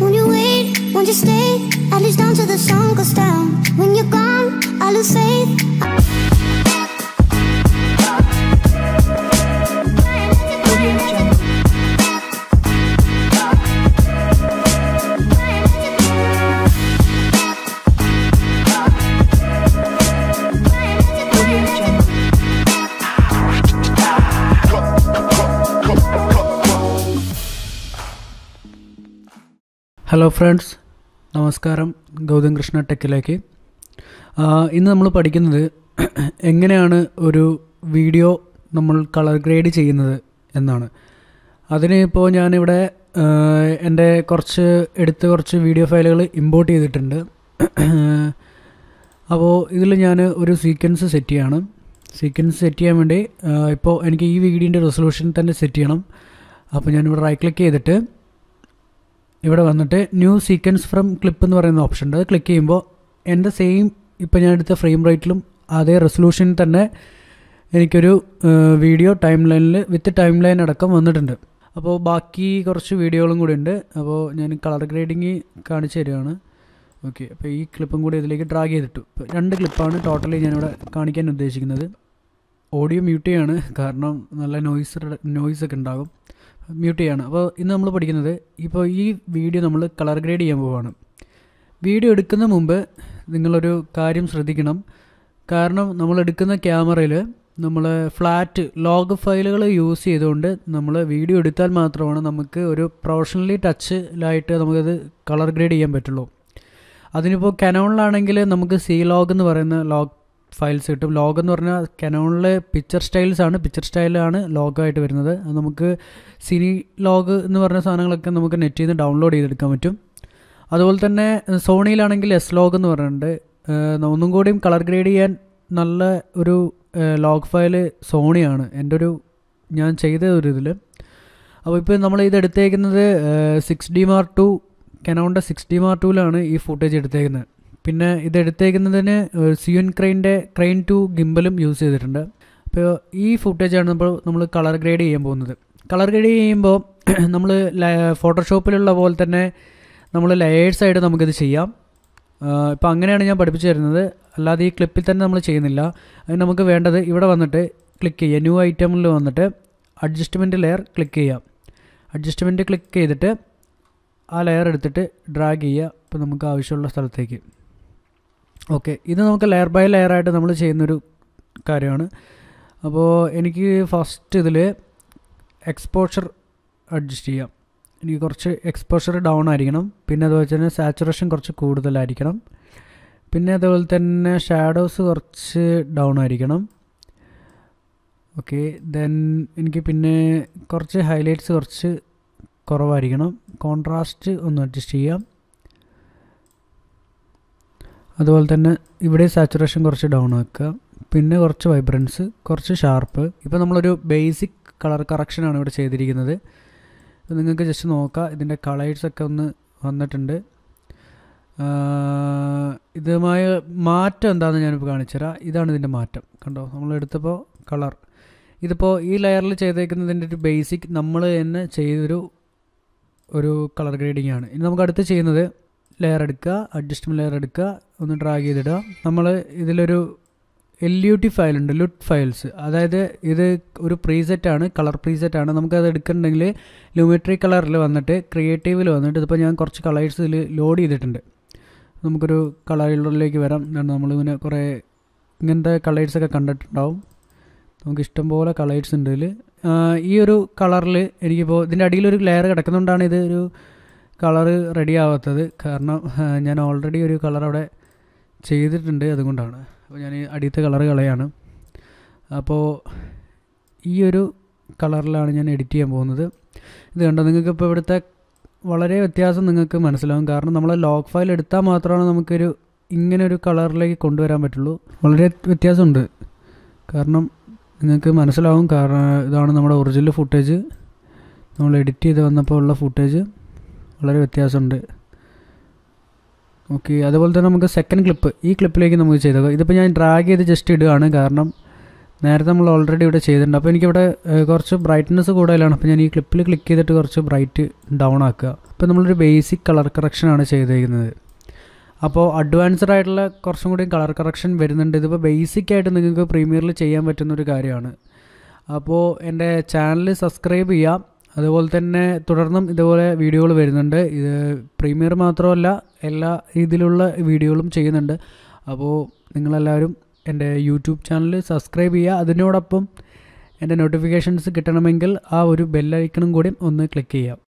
Won't you wait? Won't you stay? At least down till the sun goes down. When you're gone, I lose faith. Hello friends നമസ്കാരം. ഗൗതം കൃഷ്ണ ടെക്കിലേക്ക്. ഇന്ന് നമ്മൾ പഠിക്കുന്നത് എങ്ങനെയാണ് ഒരു video നമ്മൾ colour grade ചെയ്യുന്നത് എന്നാണ്. അതിന് ഇപ്പോൾ ഞാനിവിടെ എന്റെ കുറച്ച് എടുത്ത് കുറച്ച് വീഡിയോ ഫയലുകൾ ഇമ്പോർട്ട് ചെയ്തിട്ടുണ്ട്. അപ്പോൾ ഇതിൽ ഞാൻ ഒരു സീക്വൻസ് സെറ്റ് ചെയ്യാണ്. സീക്വൻസ് സെറ്റ് ചെയ്യാൻ വേണ്ടി ഇപ്പോൾ എനിക്ക് ഈ വീഡിയോന്റെ റെസൊല്യൂഷൻ തന്നെ സെറ്റ് ചെയ്യണം. അപ്പോൾ ഞാനിവിടെ റൈറ്റ് ക്ലിക്ക് ചെയ്തിട്ട് ഇവിടെ വന്നിട്ട് ന്യൂ സീക്വൻസ് ഫ്രം ക്ലിപ്പ് എന്ന് പറയുന്ന ഓപ്ഷൻ ഉണ്ട്. അത് ക്ലിക്ക് ചെയ്യുമ്പോൾ എന്റെ സെയിം ഇപ്പോൾ ഞാൻ എടുത്ത ഫ്രെയിം റേറ്റിലും അതേ റെസൊല്യൂഷനിൽ തന്നെ എനിക്കൊരു വീഡിയോ ടൈം ലൈനിൽ വിത്ത് ടൈം ലൈൻ അടക്കം വന്നിട്ടുണ്ട്. അപ്പോൾ ബാക്കി കുറച്ച് വീഡിയോകളും കൂടി ഉണ്ട്. അപ്പോൾ ഞാൻ കളർ ഗ്രേഡിങ് കാണിച്ചു തരികയാണ് ഓക്കെ അപ്പോൾ ഈ ക്ലിപ്പും കൂടി ഇതിലേക്ക് ഡ്രാഗ് ചെയ്തിട്ടു. രണ്ട് ക്ലിപ്പാണ് ടോട്ടലി ഞാനിവിടെ കാണിക്കാൻ ഉദ്ദേശിക്കുന്നത്. ഓഡിയോ മ്യൂട്ട് ചെയ്യാണ്. കാരണം നല്ല നോയ്സ് നോയ്സ് ഒക്കെ ഉണ്ടാകും. മ്യൂട്ട് ചെയ്യാണ്. അപ്പോൾ ഇന്ന് നമ്മൾ പഠിക്കുന്നത് ഇപ്പോൾ ഈ വീഡിയോ നമ്മൾ കളർ ഗ്രേഡ് ചെയ്യാൻ പോവുകയാണ്. വീഡിയോ എടുക്കുന്ന മുമ്പ് നിങ്ങളൊരു കാര്യം ശ്രദ്ധിക്കണം. കാരണം നമ്മൾ എടുക്കുന്ന ക്യാമറയിൽ നമ്മൾ ഫ്ലാറ്റ് ലോഗ് ഫയലുകൾ യൂസ് ചെയ്തുകൊണ്ട് നമ്മൾ വീഡിയോ എടുത്താൽ മാത്രമാണ് നമുക്ക് ഒരു പ്രൊഫഷണലി ടച്ചിലായിട്ട് നമുക്കത് കളർ ഗ്രേഡ് ചെയ്യാൻ പറ്റുള്ളൂ. അതിനിപ്പോൾ കനോണിലാണെങ്കിൽ നമുക്ക് സി ലോഗ് എന്ന് പറയുന്ന ലോഗ് ഫയൽസ് കിട്ടും. ലോഗ് എന്ന് പറഞ്ഞാൽ കനോണിലെ പിക്ചർ സ്റ്റൈൽസ് ആണ്. പിക്ചർ സ്റ്റൈലാണ് ലോഗായിട്ട് വരുന്നത്. അത് നമുക്ക് സിനി ലോഗ് എന്ന് പറഞ്ഞ സാധനങ്ങളൊക്കെ നമുക്ക് നെറ്റിൽ നിന്ന് ഡൗൺലോഡ് ചെയ്തെടുക്കാൻ പറ്റും. അതുപോലെ തന്നെ സോണിയിലാണെങ്കിൽ എസ് ലോഗ് എന്ന് പറഞ്ഞിട്ടുണ്ട്. ഒന്നും കൂടിയും കളർ ഗ്രേഡ് ചെയ്യാൻ നല്ല ഒരു ലോഗ് ഫയൽ സോണിയാണ്. എന്റെ ഒരു ഞാൻ ചെയ്ത ഒരു ഇതിൽ അപ്പോൾ ഇപ്പോൾ നമ്മൾ ഇത് എടുത്തേക്കുന്നത് സിക്സ് ഡി മാർ ടു കനോണിന്റെ സിക്സ് ഡി മാർ ടുവിലാണ് ഈ ഫുട്ടേജ് എടുത്തേക്കുന്നത്. പിന്നെ ഇത് എടുത്തേക്കുന്നതിന് സിയുൻ ക്രെയിന്റെ ക്രെയിൻ ടു ഗിംബലും യൂസ് ചെയ്തിട്ടുണ്ട്. അപ്പോൾ ഈ ഫുട്ടേജാണ് നമ്മൾ നമ്മൾ കളർ ഗ്രേഡ് ചെയ്യാൻ പോകുന്നത്. കളർ ഗ്രേഡ് ചെയ്യുമ്പോൾ നമ്മൾ ഫോട്ടോഷോപ്പിലുള്ള പോലെ തന്നെ നമ്മൾ ലെയേഴ്സായിട്ട് നമുക്കിത് ചെയ്യാം. ഇപ്പോൾ അങ്ങനെയാണ് ഞാൻ പഠിപ്പിച്ചു തരുന്നത്. അല്ലാതെ ഈ ക്ലിപ്പിൽ തന്നെ നമ്മൾ ചെയ്യുന്നില്ല. അതിന് നമുക്ക് വേണ്ടത് ഇവിടെ വന്നിട്ട് ക്ലിക്ക് ചെയ്യുക ന്യൂ ഐറ്റമിൽ വന്നിട്ട് അഡ്ജസ്റ്റ്മെന്റ് ലെയർ ക്ലിക്ക് ചെയ്യാം. അഡ്ജസ്റ്റ്മെന്റ് ക്ലിക്ക് ചെയ്തിട്ട് ആ ലെയർ എടുത്തിട്ട് ഡ്രാഗ് ചെയ്യുക ഇപ്പോൾ നമുക്ക് ആവശ്യമുള്ള സ്ഥലത്തേക്ക്. ഓക്കെ. ഇത് നമുക്ക് ലെയർ ബൈ ലെയർ ആയിട്ട് നമ്മൾ ചെയ്യുന്നൊരു കാര്യമാണ്. അപ്പോൾ എനിക്ക് ഫസ്റ്റ് ഇതിൽ എക്സ്പോഷർ അഡ്ജസ്റ്റ് ചെയ്യാം. എനിക്ക് കുറച്ച് എക്സ്പോഷർ ഡൗൺ ആയിരിക്കണം. പിന്നെ അതുപോലെ തന്നെ സാച്ചുറേഷൻ കുറച്ച് കൂടുതലായിരിക്കണം. പിന്നെ അതുപോലെ തന്നെ ഷാഡോസ് കുറച്ച് ഡൗൺ ആയിരിക്കണം. ഓക്കെ. ദെൻ എനിക്ക് പിന്നെ കുറച്ച് ഹൈലൈറ്റ്സ് കുറച്ച് കുറവായിരിക്കണം. കോൺട്രാസ്റ്റ് ഒന്ന് അഡ്ജസ്റ്റ് ചെയ്യാം. അതുപോലെ തന്നെ ഇവിടെ സാച്ചുറേഷൻ കുറച്ച് ഡൗൺ ആക്കുക പിന്നെ കുറച്ച് വൈബ്രൻസ് കുറച്ച് ഷാർപ്പ് ഇപ്പോൾ നമ്മളൊരു ബേസിക് കളർ കറക്ഷനാണ് ഇവിടെ ചെയ്തിരിക്കുന്നത്. നിങ്ങൾക്ക് ജസ്റ്റ് നോക്കാം. ഇതിന്റെ കളേഴ്സ് ഒക്കെ ഒന്ന് വന്നിട്ടുണ്ട്. ഇതുമായ മാറ്റം എന്താണെന്ന് ഞാനിപ്പോൾ കാണിച്ചുതരാം. ഇതാണ് ഇതിന്റെ മാറ്റം. കണ്ടോ? നമ്മൾ എടുത്തപ്പോൾ കളർ ഇതിപ്പോൾ ഈ ലെയറിൽ ചെയ്തേക്കുന്നതിന്റെ ഒരു ബേസിക് നമ്മൾ തന്നെ ചെയ്തൊരു ഒരു കളർ ഗ്രേഡിംഗ് ആണ്. ഇനി നമുക്ക് അടുത്ത് ചെയ്യുന്നത് ലെയർ എടുക്കുക അഡ്ജസ്റ്റ്മെന്റ് ലെയർ എടുക്കുക ഒന്ന് ഡ്രാഗ് ചെയ്തിടുക. നമ്മൾ ഇതിലൊരു എൽ യു ടി ഫയൽ ഉണ്ട് ലുട്ട് ഫയൽസ് അതായത് ഇത് ഒരു പ്രീസെറ്റ് ആണ് കളർ പ്രീസെറ്റ് ആണ്. നമുക്കത് എടുക്കണമെങ്കിൽ ലുമിട്രി കളറിൽ വന്നിട്ട് ക്രിയേറ്റീവിൽ വന്നിട്ട് ഇതിപ്പോൾ ഞാൻ കുറച്ച് കളേഴ്സ് ഇതിൽ ലോഡ് ചെയ്തിട്ടുണ്ട്. നമുക്കൊരു കളറിലേക്ക് വരാം. എന്താണ് നമ്മളിങ്ങനെ കുറേ ഇങ്ങനത്തെ കളേഴ്സൊക്കെ കണ്ടിട്ടുണ്ടാവും. നമുക്ക് ഇഷ്ടംപോലെ കളേഴ്സ് ഉണ്ട് ഇതിൽ ഈ ഒരു കളറിൽ എനിക്കിപ്പോൾ ഇതിന്റെ അടിയിലൊരു ലെയർ കിടക്കുന്നതുകൊണ്ടാണ് ഇത് ഒരു കളറ് റെഡി ആവാത്തത് കാരണം ഞാൻ ഓൾറെഡി ഒരു കളർ അവിടെ ചെയ്തിട്ടുണ്ട് അതുകൊണ്ടാണ്. അപ്പോൾ ഞാൻ അടിയത്തെ കളർ കളയാണ്. അപ്പോൾ ഈ ഒരു കളറിലാണ് ഞാൻ എഡിറ്റ് ചെയ്യാൻ പോകുന്നത്. ഇത് കണ്ടോ? നിങ്ങൾക്ക് ഇപ്പോൾ ഇവിടുത്തെ വളരെ വ്യത്യാസം നിങ്ങൾക്ക് മനസ്സിലാവും. കാരണം നമ്മൾ ലോഗ് ഫയൽ എടുത്താൽ മാത്രമാണ് നമുക്കൊരു ഇങ്ങനെ ഒരു കളറിലേക്ക് കൊണ്ടുവരാൻ പറ്റുള്ളൂ. വളരെ വ്യത്യാസമുണ്ട്. കാരണം നിങ്ങൾക്ക് മനസ്സിലാവും കാരണം ഇതാണ് നമ്മുടെ ഒറിജിനൽ ഫുട്ടേജ് നമ്മൾ എഡിറ്റ് ചെയ്ത് വന്നപ്പോൾ ഉള്ള ഫുട്ടേജ് വളരെ വ്യത്യാസമുണ്ട്. ഓക്കെ അതുപോലെ തന്നെ നമുക്ക് സെക്കൻഡ് ക്ലിപ്പ് ഈ ക്ലിപ്പിലേക്ക് നമുക്ക് ചെയ്തേക്കാം ഇതിപ്പോൾ ഞാൻ ഡ്രാഗ് ചെയ്ത് ജസ്റ്റ് ഇടുകയാണ്. കാരണം നേരത്തെ നമ്മൾ ഓൾറെഡി ഇവിടെ ചെയ്തിട്ടുണ്ട്. അപ്പോൾ എനിക്കിവിടെ കുറച്ച് ബ്രൈറ്റ്നസ് കൂടുതലാണ്. അപ്പോൾ ഞാൻ ഈ ക്ലിപ്പിൽ ക്ലിക്ക് ചെയ്തിട്ട് കുറച്ച് ബ്രൈറ്റ് ഡൗൺ ആക്കുക. അപ്പോൾ നമ്മളൊരു ബേസിക് കളർ കറക്ഷനാണ് ചെയ്തേക്കുന്നത്. അപ്പോൾ അഡ്വാൻസ്ഡ് ആയിട്ടുള്ള കുറച്ചും കൂടി കളർ കറക്ഷൻ വരുന്നുണ്ട്. ഇതിപ്പോൾ ബേസിക് ആയിട്ട് നിങ്ങൾക്ക് പ്രീമിയറിൽ ചെയ്യാൻ പറ്റുന്ന ഒരു കാര്യമാണ്. അപ്പോൾ എന്റെ ചാനൽ സബ്സ്ക്രൈബ് ചെയ്യാം. അതുപോലെ തന്നെ തുടർന്നും ഇതുപോലെ വീഡിയോകൾ വരുന്നുണ്ട്. ഇത് പ്രീമിയർ മാത്രമല്ല എല്ലാ ഇതിലുള്ള വീഡിയോകളും ചെയ്യുന്നുണ്ട്. അപ്പോൾ നിങ്ങളെല്ലാവരും എന്റെ യൂട്യൂബ് ചാനൽ സബ്സ്ക്രൈബ് ചെയ്യുക. അതിനോടൊപ്പം എന്റെ നോട്ടിഫിക്കേഷൻസ് കിട്ടണമെങ്കിൽ ആ ഒരു ബെല്ലൈക്കണും കൂടി ഒന്ന് ക്ലിക്ക് ചെയ്യാം